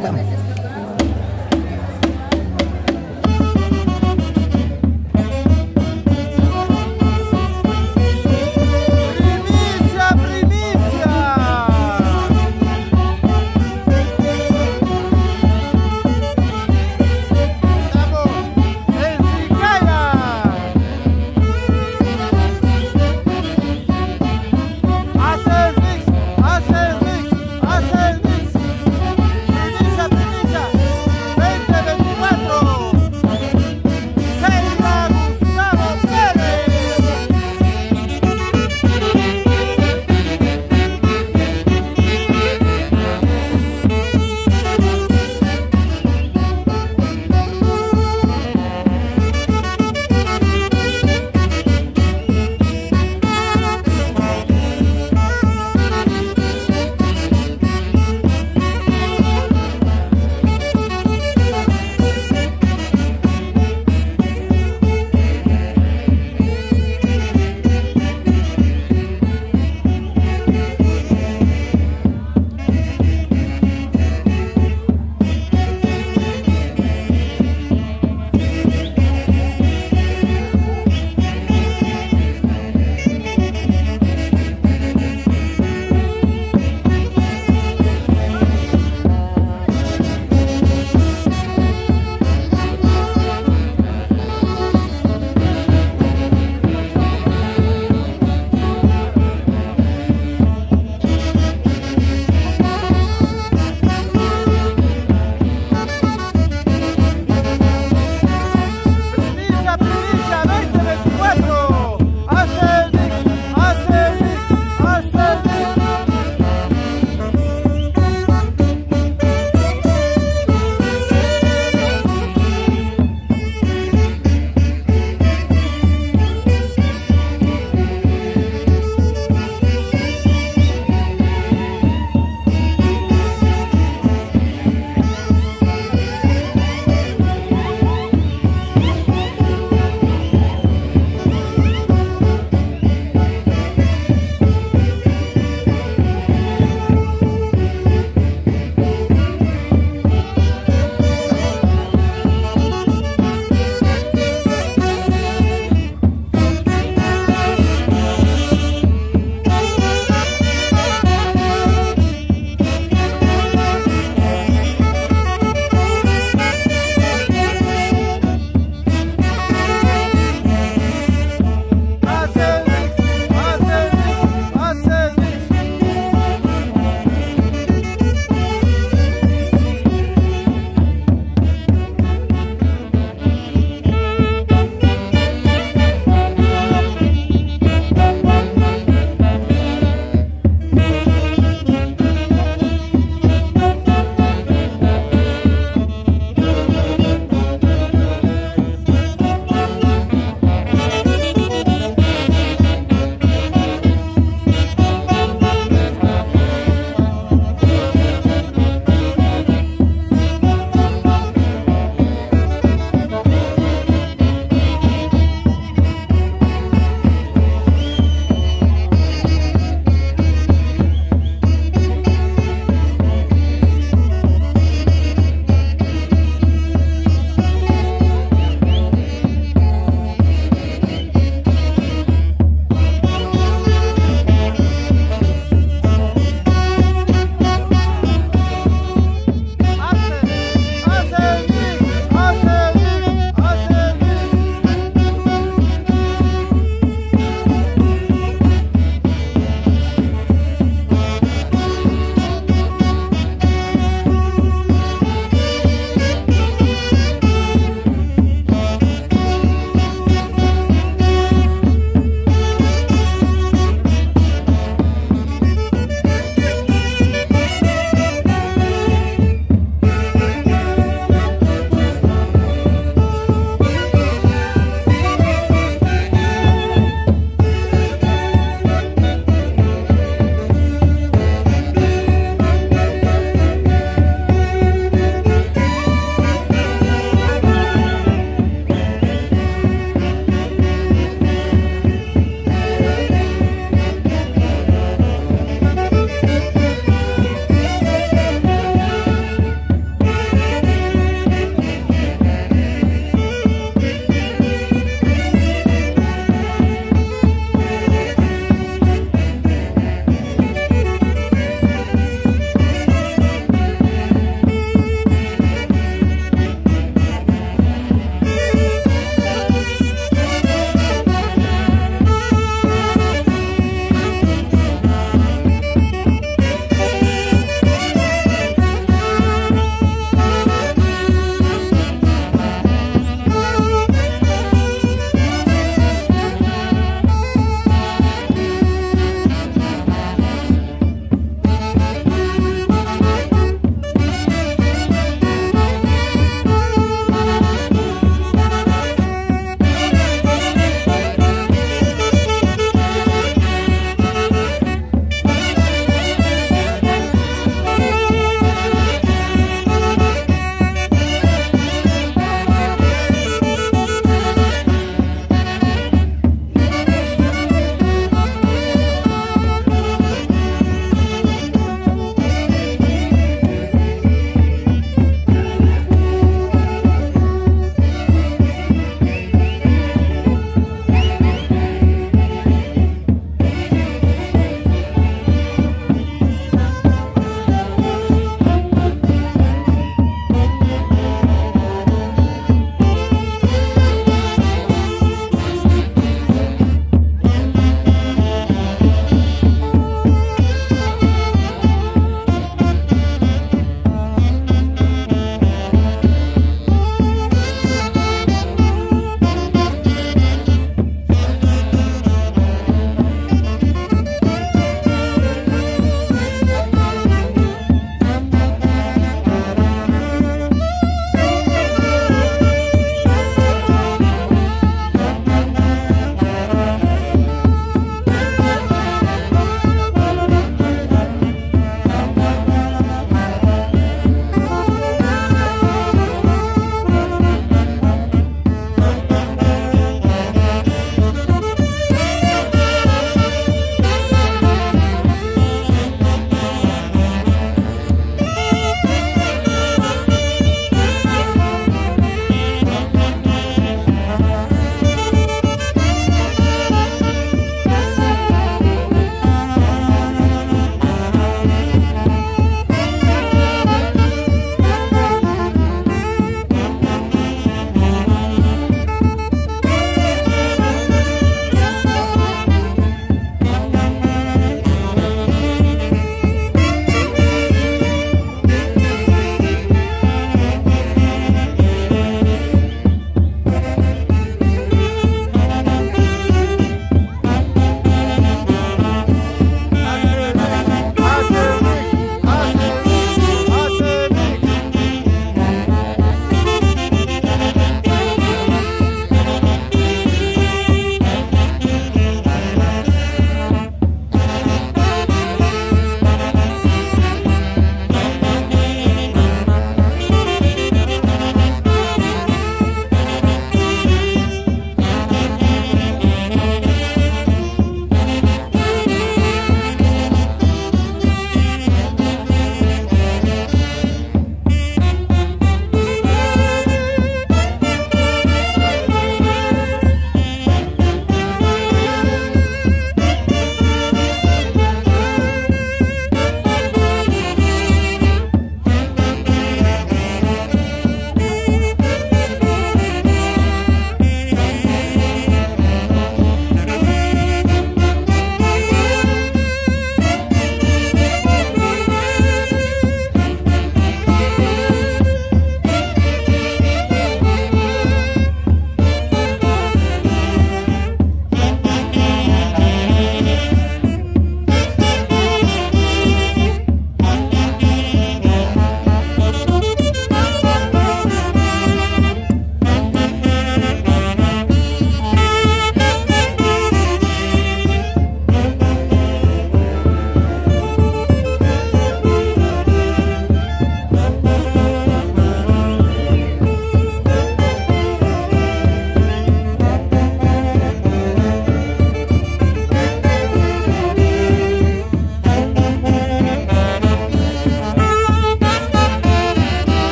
Primicia,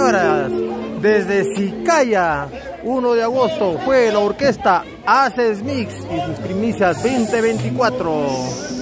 señoras, desde Sicaya, 1 de agosto, fue la orquesta Haces Mix y sus primicias 2024.